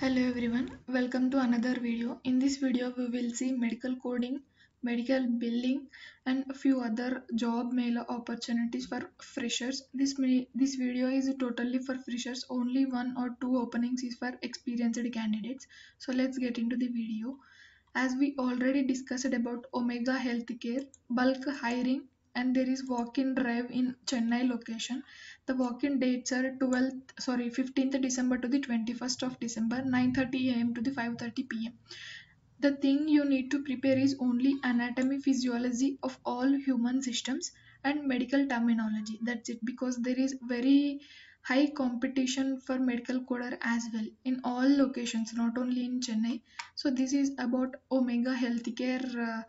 Hello everyone, welcome to another video. In this video, we will see medical coding, medical billing, and a few other job mail opportunities for freshers. This this video is totally for freshers. Only one or two openings is for experienced candidates. So let's get into the video. As we already discussed about Omega Healthcare, bulk hiring, and there is walk-in drive in Chennai location. The walk-in dates are 12th, sorry, 15th December to the 21st of December, 9:30 a.m. to the 5:30 p.m. The thing you need to prepare is only anatomy, physiology of all human systems and medical terminology. That's it because there is very high competition for medical coder as well in all locations, not only in Chennai. So this is about Omega Healthcare uh,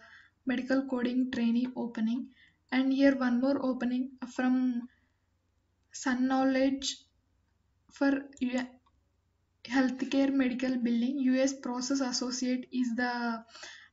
medical coding trainee opening and here one more opening from Sun Knowledge for healthcare medical billing. Us process associate is the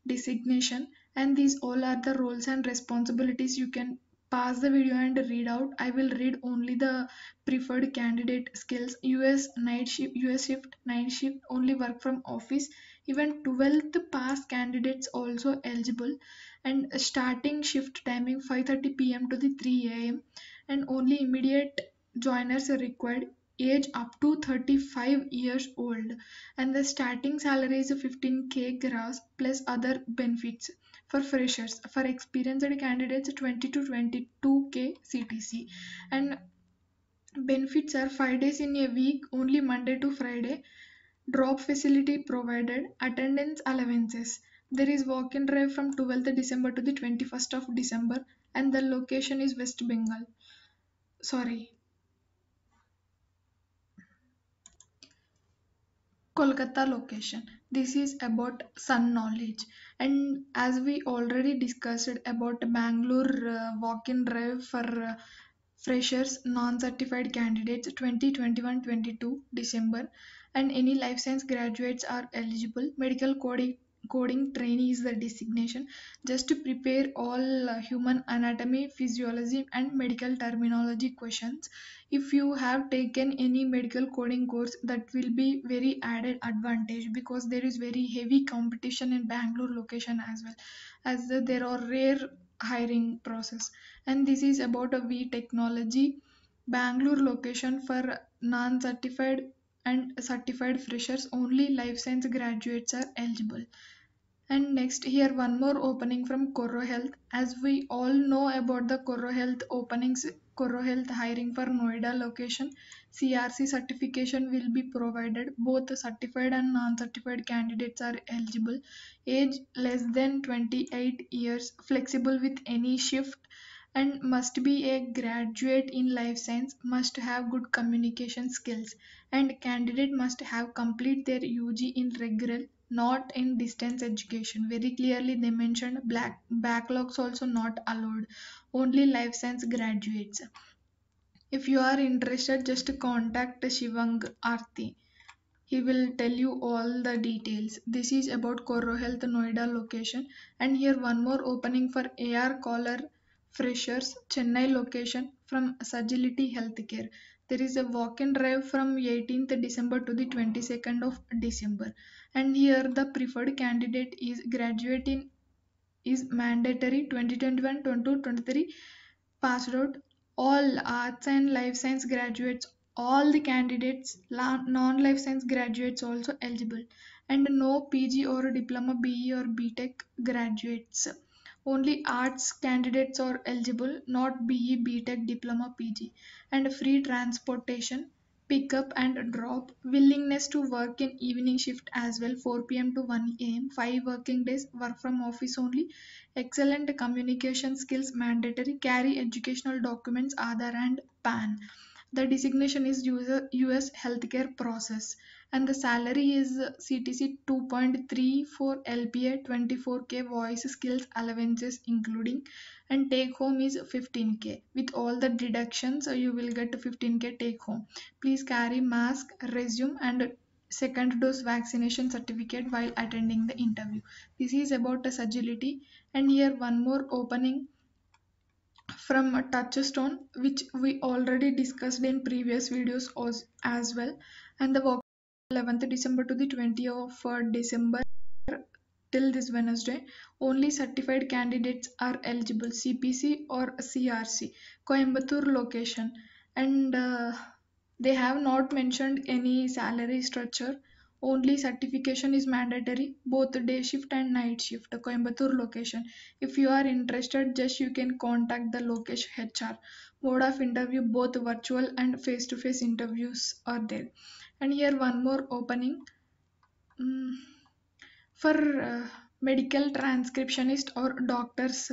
designation. And these all are the roles and responsibilities. You can pause the video and read out. I will read only the preferred candidate skills. Us night shift us shift night shift only work from office. Even 12th pass candidates also eligible and starting shift timing 5:30 pm to the 3 am and only immediate joiners are required age up to 35 years old. And the starting salary is 15k gross plus other benefits for freshers. For experienced candidates 20 to 22k ctc and benefits are 5 days in a week only monday to friday. Drop facility provided attendance allowances there is walk-in drive from 12th december to the 21st of december and the location is west bengal sorry Kolkata location. This is about Sun Knowledge. And as we already discussed about Bangalore uh, walk-in drive for uh, freshers, non-certified candidates 2021-22 December and any life science graduates are eligible. Medical coding coding trainee is the designation. Just to prepare all uh, human anatomy physiology and medical terminology questions. If you have taken any medical coding course that will be very added advantage because there is very heavy competition in bangalore location as well as the- there are rare hiring process. And this is about a v technology bangalore location for non-certified and certified freshers only life science graduates are eligible and next here one more opening from Corro Health. As we all know about the Corro Health openings, Corro Health hiring for Noida location, CRC certification will be provided. Both certified and non-certified candidates are eligible. Age less than 28 years, flexible with any shift and must be a graduate in life science must have good communication skills and candidate must have complete their ug in regular not in distance education. Very clearly they mentioned black backlogs also not allowed only life science graduates. If you are interested just contact shivang arti he will tell you all the details. This is about Corro health noida location and here one more opening for ar caller freshers chennai location from sagility healthcare. There is a walk-in drive from 18th december to the 22nd of december. And here the preferred candidate is graduate in is mandatory 2021 2023 passed out. All arts and life science graduates all the candidates non life science graduates also eligible. And no pg or diploma be or btech graduates only arts candidates are eligible not be btech diploma pg and free transportation pick up and drop willingness to work in evening shift as well 4 p.m to 1 a.m 5 working days work from office only. Excellent communication skills mandatory carry educational documents Aadhaar and pan the designation is us healthcare process and the salary is ctc 2.34 lpa 24k voice skills allowances including and take home is 15k with all the deductions uh, you will get 15k take home. Please carry mask resume and second dose vaccination certificate while attending the interview. This is about the agility. And here one more opening from touchstone which we already discussed in previous videos as, as well and the work 11th December to the 20th of December till this Wednesday, only certified candidates are eligible CPC or CRC, Coimbatore location, and uh, they have not mentioned any salary structure. Only certification is mandatory, both day shift and night shift, Coimbatore location. If you are interested, just you can contact the location HR. Mode of interview, both virtual and face to face interviews are there. And here one more opening. Mm, for uh, medical transcriptionist or doctors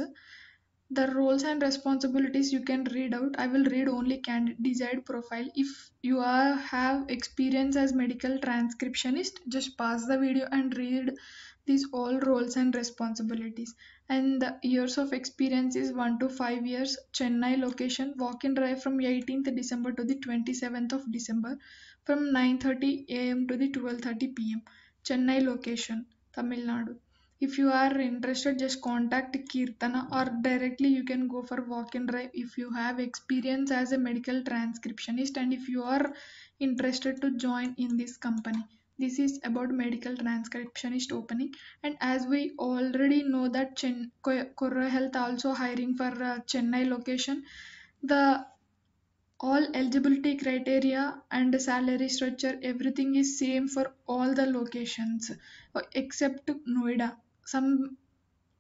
the roles and responsibilities you can read out i will read only candidate desired profile. If you are, have experience as medical transcriptionist just pause the video and read these all roles and responsibilities. And the years of experience is 1 to 5 years chennai location. Walk in drive from 18th december to the 27th of december from 9:30 am to the 12:30 pm chennai location tamil nadu if you are interested just contact kirtana or directly you can go for walk in drive if you have experience as a medical transcriptionist and if you are interested to join in this company. This is about medical transcriptionist opening. And as we already know that Chen- Corro Health also hiring for uh, Chennai location the all eligibility criteria and salary structure everything is same for all the locations uh, except Noida some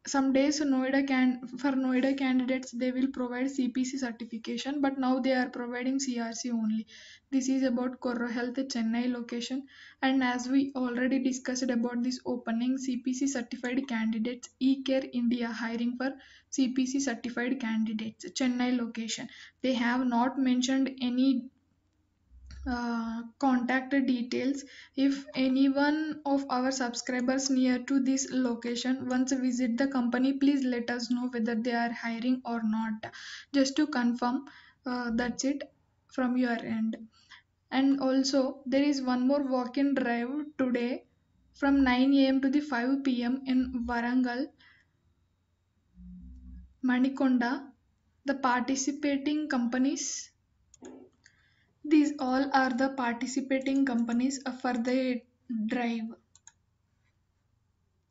some days Noida can for Noida candidates they will provide CPC certification but now they are providing CRC only. This is about Corro Health Chennai location. And as we already discussed about this opening CPC certified candidates eCare India hiring for CPC certified candidates Chennai location. They have not mentioned any uh, contact details if anyone of our subscribers near to this location once visit the company please let us know whether they are hiring or not just to confirm uh, that's it from your end and also there is one more walk-in drive today from 9 a.m. to the 5 p.m. in Varangal, Manikonda. The participating companies these all are the participating companies uh, for the drive.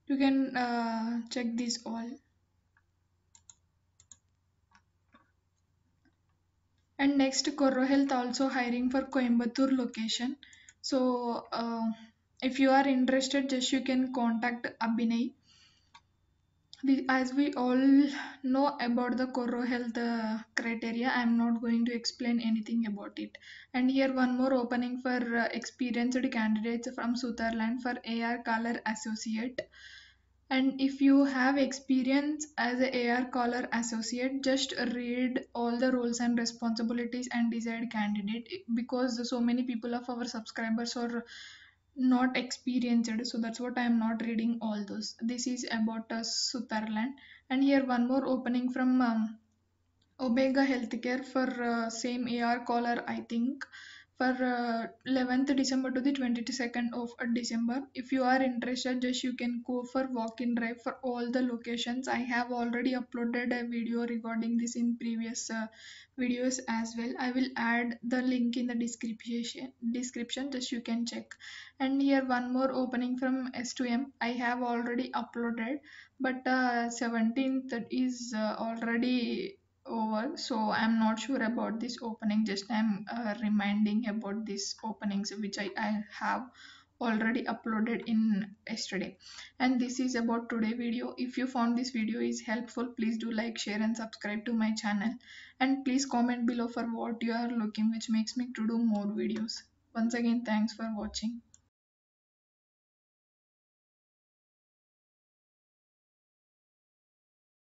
You can uh, check these all. And next, Corro Health also hiring for Coimbatore location. So uh, if you are interested, just you can contact Abhinay. As we all know about the Corro Health uh, criteria, I am not going to explain anything about it. And here one more opening for uh, experienced candidates from Sutherland for AR Caller Associate. And if you have experience as a AR Caller Associate, just read all the roles and responsibilities and desired candidate because so many people of our subscribers are not experienced so that's what i am not reading all those. This is about uh, sutherland. And here one more opening from um, omega healthcare for uh, same ar caller i think for uh, 11th december to the 22nd of uh, december. If you are interested just you can go for walk-in drive for all the locations. I have already uploaded a video regarding this in previous uh, videos as well. I will add the link in the description description. Just you can check. And here one more opening from s2m i have already uploaded but uh, 17th is uh, already over. So i'm not sure about this opening. Just i'm uh, reminding about these openings which I, I have already uploaded in yesterday. And this is about today video. If you found this video is helpful please do like share and subscribe to my channel. And please comment below for what you are looking which makes me to do more videos. Once again thanks for watching